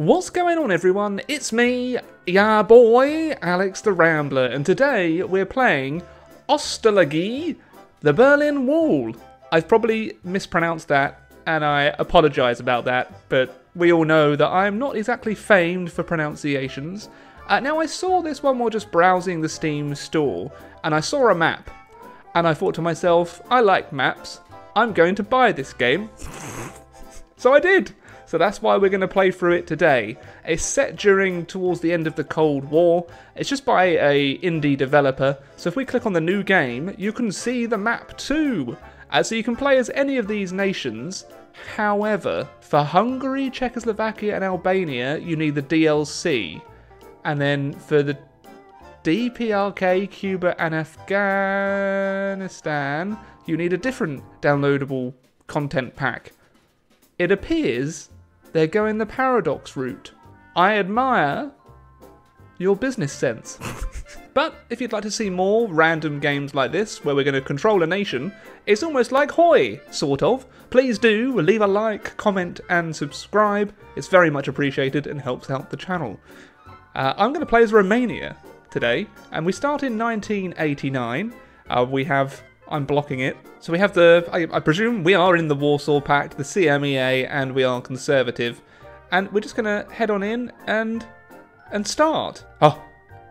What's going on everyone? It's me, ya boy, Alex the Rambler, and today we're playing Osterlagi, the Berlin Wall. I've probably mispronounced that, and I apologise about that, but we all know that I'm not exactly famed for pronunciations. Uh, now I saw this one while just browsing the Steam store, and I saw a map, and I thought to myself, I like maps, I'm going to buy this game. so I did! So that's why we're going to play through it today. It's set during towards the end of the Cold War. It's just by a indie developer. So if we click on the new game, you can see the map too. Uh, so you can play as any of these nations. However, for Hungary, Czechoslovakia and Albania, you need the DLC. And then for the DPRK, Cuba and Afghanistan, you need a different downloadable content pack. It appears they're going the paradox route. I admire your business sense. but if you'd like to see more random games like this, where we're going to control a nation, it's almost like Hoi, sort of. Please do leave a like, comment, and subscribe. It's very much appreciated and helps out the channel. Uh, I'm going to play as Romania today, and we start in 1989. Uh, we have I'm blocking it. So we have the, I, I, presume we are in the Warsaw Pact, the CMEA, and we are conservative. And we're just gonna head on in and, and start. Oh,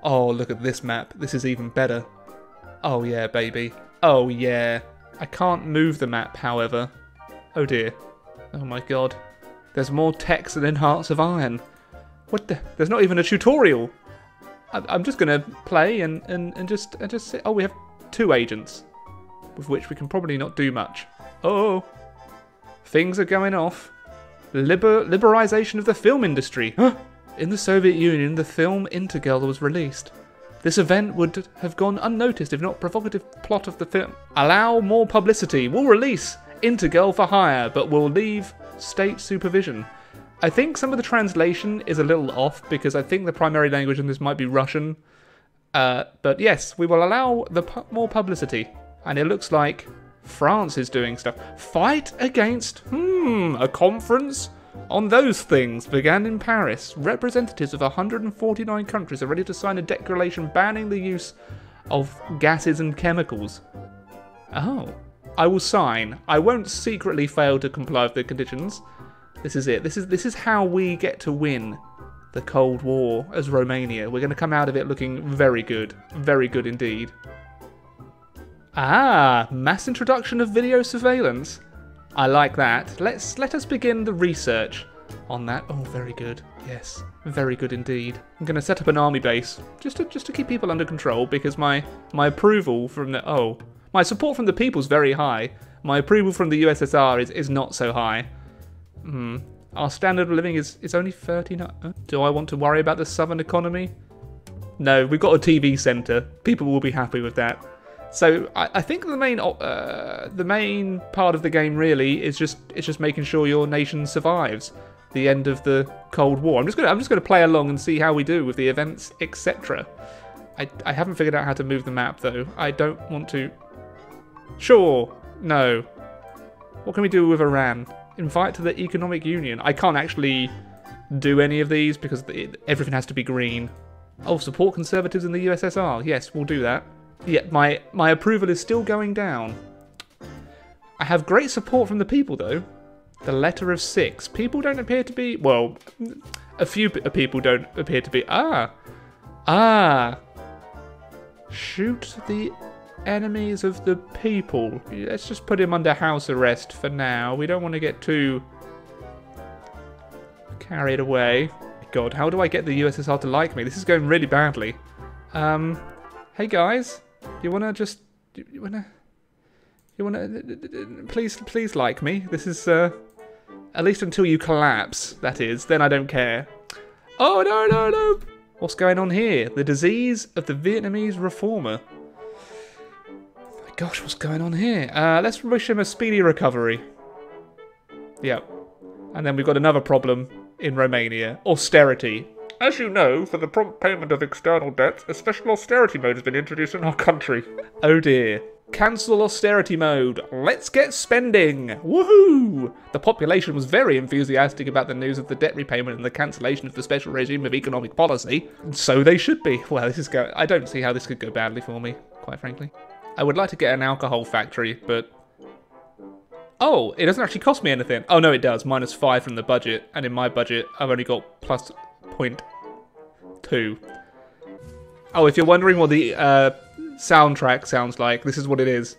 oh, look at this map. This is even better. Oh yeah, baby. Oh yeah. I can't move the map, however. Oh dear. Oh my god. There's more text than in Hearts of Iron. What the? There's not even a tutorial. I'm just gonna play and, and, and just and just say, oh, we have two agents with which we can probably not do much. Oh, things are going off. Liber of the film industry. In the Soviet Union, the film Intergal was released. This event would have gone unnoticed if not provocative plot of the film. Allow more publicity. We'll release Intergal for hire, but we'll leave state supervision. I think some of the translation is a little off because I think the primary language in this might be Russian. Uh, but yes, we will allow the pu more publicity and it looks like France is doing stuff. Fight against, hmm, a conference on those things began in Paris. Representatives of 149 countries are ready to sign a declaration banning the use of gases and chemicals. Oh. I will sign. I won't secretly fail to comply with the conditions. This is it. This is this is how we get to win the Cold War as Romania. We're going to come out of it looking very good. Very good indeed. Ah, mass introduction of video surveillance. I like that. Let's let us begin the research on that. Oh, very good. Yes, very good indeed. I'm going to set up an army base just to just to keep people under control because my my approval from the oh my support from the people is very high. My approval from the USSR is is not so high. Hmm. Our standard of living is is only 39. Do I want to worry about the southern economy? No, we've got a TV centre. People will be happy with that. So I, I think the main uh, the main part of the game really is just it's just making sure your nation survives the end of the Cold War. I'm just gonna I'm just gonna play along and see how we do with the events, etc. I I haven't figured out how to move the map though. I don't want to. Sure, no. What can we do with Iran? Invite to the Economic Union. I can't actually do any of these because everything has to be green. Oh, support conservatives in the USSR. Yes, we'll do that. Yeah, my, my approval is still going down. I have great support from the people, though. The letter of six. People don't appear to be... Well, a few people don't appear to be... Ah! Ah! Shoot the enemies of the people. Let's just put him under house arrest for now. We don't want to get too carried away. God, how do I get the USSR to like me? This is going really badly. Um, hey guys, you wanna just you wanna you wanna please please like me. This is uh at least until you collapse. That is. Then I don't care. Oh no no no! What's going on here? The disease of the Vietnamese reformer. My gosh, what's going on here? Uh, let's wish him a speedy recovery. Yep. And then we've got another problem in Romania. Austerity. As you know, for the prompt payment of external debts, a special austerity mode has been introduced in our country. oh dear. Cancel austerity mode. Let's get spending. Woohoo! The population was very enthusiastic about the news of the debt repayment and the cancellation of the special regime of economic policy. So they should be. Well, this is go. I don't see how this could go badly for me, quite frankly. I would like to get an alcohol factory, but Oh, it doesn't actually cost me anything. Oh no, it does. Minus five from the budget, and in my budget, I've only got plus point two. Oh, if you're wondering what the uh, soundtrack sounds like, this is what it is.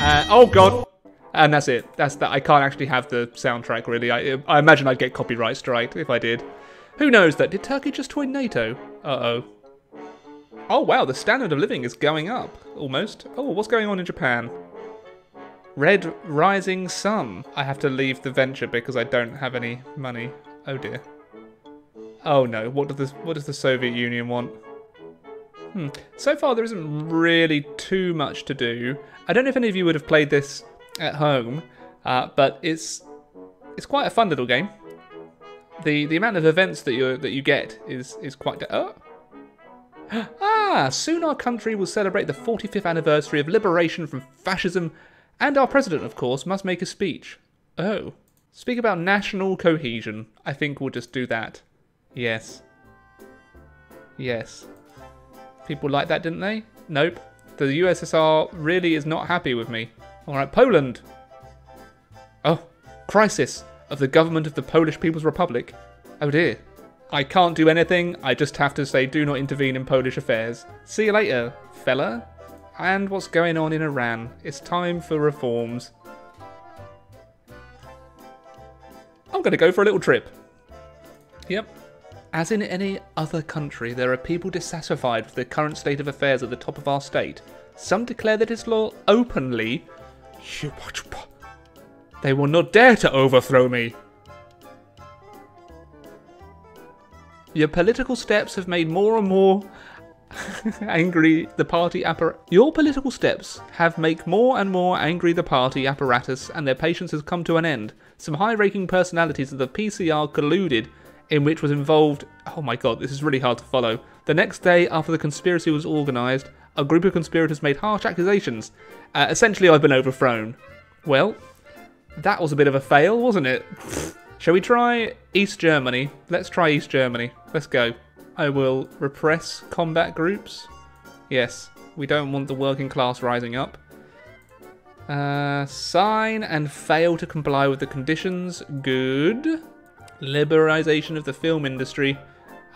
Uh, oh god, and that's it. That's that. I can't actually have the soundtrack really. I, I imagine I'd get copyright strike if I did. Who knows that? Did Turkey just join NATO? Uh-oh. Oh wow, the standard of living is going up, almost. Oh, what's going on in Japan? Red Rising Sun. I have to leave the venture because I don't have any money. Oh dear. Oh no, what does the, what does the Soviet Union want? Hmm. So far there isn't really too much to do. I don't know if any of you would have played this at home, uh, but it's it's quite a fun little game. The the amount of events that you that you get is is quite. Oh. Ah, soon our country will celebrate the 45th anniversary of liberation from fascism and our president, of course, must make a speech. Oh. Speak about national cohesion. I think we'll just do that. Yes. Yes. People like that, didn't they? Nope. The USSR really is not happy with me. Alright, Poland. Oh, crisis of the government of the Polish People's Republic. Oh dear. I can't do anything, I just have to say do not intervene in Polish affairs. See you later, fella and what's going on in Iran. It's time for reforms. I'm going to go for a little trip. Yep. As in any other country, there are people dissatisfied with the current state of affairs at the top of our state. Some declare that it's law openly. They will not dare to overthrow me. Your political steps have made more and more angry the party apparatus. Your political steps have make more and more angry the party apparatus, and their patience has come to an end. Some high-ranking personalities of the PCR colluded, in which was involved. Oh my god, this is really hard to follow. The next day, after the conspiracy was organised, a group of conspirators made harsh accusations. Uh, essentially, I've been overthrown. Well, that was a bit of a fail, wasn't it? Shall we try East Germany? Let's try East Germany. Let's go. I will repress combat groups. Yes, we don't want the working class rising up. Uh, sign and fail to comply with the conditions. Good. Liberalization of the film industry.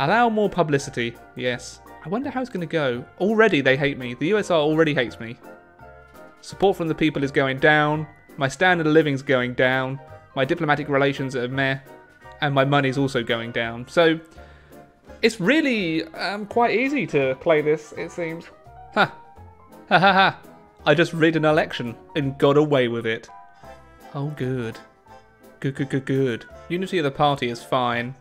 Allow more publicity. Yes. I wonder how it's going to go. Already they hate me. The USSR already hates me. Support from the people is going down. My standard of living is going down. My diplomatic relations are meh. And my money's also going down. So it's really um, quite easy to play this, it seems. Ha! Ha ha ha! I just rid an election and got away with it. Oh, good. Good, good, good, good. Unity of the party is fine.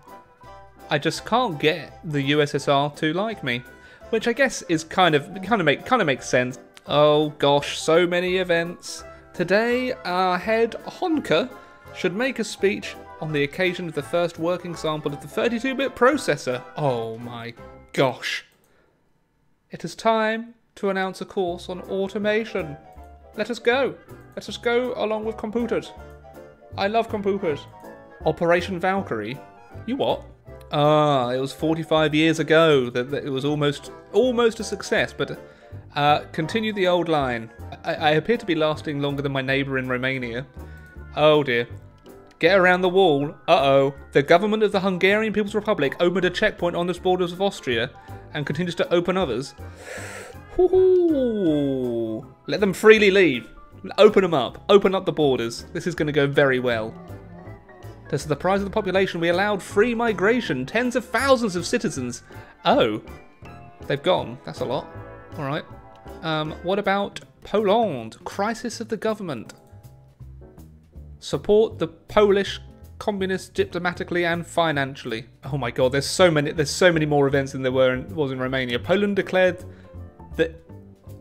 I just can't get the USSR to like me, which I guess is kind of kind of make kind of makes sense. Oh gosh, so many events. Today, our head honker should make a speech on the occasion of the first working sample of the 32-bit processor. Oh my gosh. It is time to announce a course on automation. Let us go. Let us go along with computers. I love computers. Operation Valkyrie? You what? Ah, it was 45 years ago that, it was almost almost a success, but uh, continue the old line. I, I appear to be lasting longer than my neighbour in Romania. Oh dear. Get around the wall. Uh-oh. The government of the Hungarian People's Republic opened a checkpoint on the borders of Austria and continues to open others. Ooh. Let them freely leave. Open them up. Open up the borders. This is going to go very well. To the surprise of the population, we allowed free migration. Tens of thousands of citizens. Oh. They've gone. That's a lot. All right. Um, what about Poland? Crisis of the government support the Polish communists diplomatically and financially. Oh my god, there's so many there's so many more events than there were in, was in Romania. Poland declared that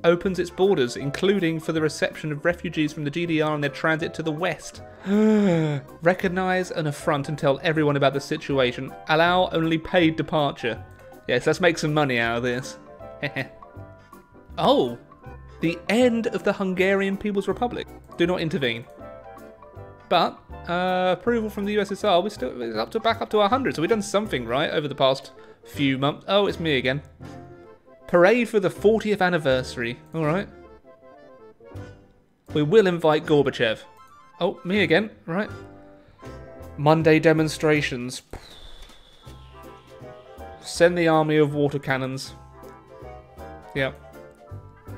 opens its borders, including for the reception of refugees from the GDR and their transit to the west. Recognize and affront and tell everyone about the situation. Allow only paid departure. Yes, let's make some money out of this. oh, the end of the Hungarian People's Republic. Do not intervene. But uh, approval from the USSR, we're still it's up to back up to 100, so we've done something right over the past few months. Oh, it's me again. Parade for the 40th anniversary. All right. We will invite Gorbachev. Oh, me again. Right. Monday demonstrations. Send the army of water cannons. Yep.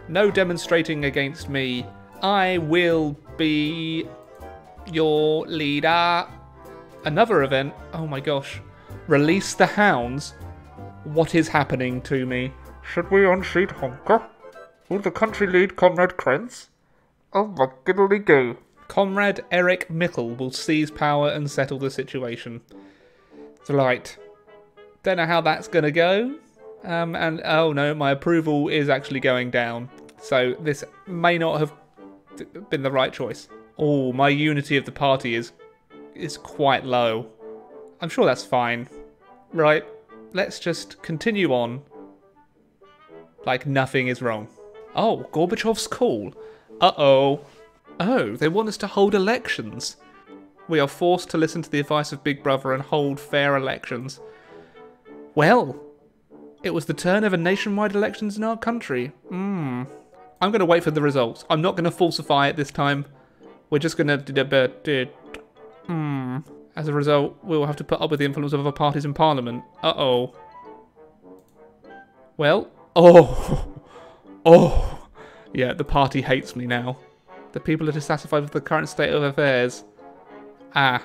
No demonstrating against me. I will be your leader. Another event. Oh my gosh. Release the hounds. What is happening to me? Should we unseat Honecker? Will the country lead Comrade Krenz? Oh my giddly go. Comrade Eric Mielke will seize power and settle the situation. Right. Don't know how that's going to go. Um, and oh no, my approval is actually going down. So this may not have been the right choice. Oh, my unity of the party is is quite low. I'm sure that's fine. Right, let's just continue on like nothing is wrong. Oh, Gorbachev's call. Uh-oh. Oh, they want us to hold elections. We are forced to listen to the advice of Big Brother and hold fair elections. Well, it was the turn of a nationwide elections in our country. Hmm. I'm going to wait for the results. I'm not going to falsify it this time. We're just going to... Hmm. As a result, we will have to put up with the influence of other parties in Parliament. Uh-oh. Well, Oh, oh, yeah, the party hates me now. The people are dissatisfied with the current state of affairs. Ah.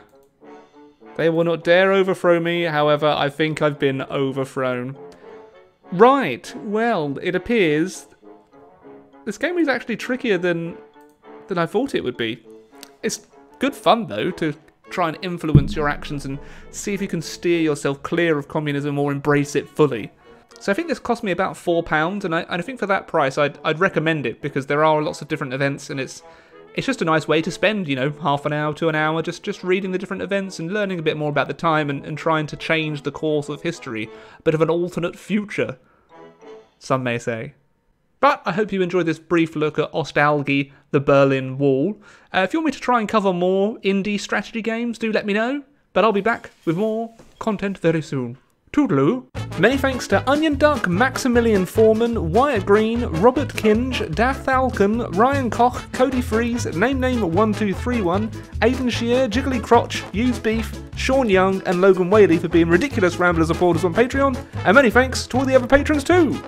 They will not dare overthrow me, however, I think I've been overthrown. Right, well, it appears this game is actually trickier than than I thought it would be. It's good fun, though, to try and influence your actions and see if you can steer yourself clear of communism or embrace it fully. So I think this cost me about £4, and I, and I think for that price I'd, I'd recommend it because there are lots of different events and it's it's just a nice way to spend, you know, half an hour to an hour just, just reading the different events and learning a bit more about the time and, and trying to change the course of history. A bit of an alternate future, some may say. But I hope you enjoyed this brief look at Ostalgie, the Berlin Wall. Uh, if you want me to try and cover more indie strategy games, do let me know. But I'll be back with more content very soon. Toodaloo. Many thanks to Onion Duck, Maximilian Foreman, Wyatt Green, Robert Kinge, Daft Ryan Koch, Cody Freeze, Name Name 1231, Aidan Shear, Jiggly Crotch, Use Beef, Sean Young, and Logan Whaley for being ridiculous Ramblers supporters on Patreon, and many thanks to all the other patrons too!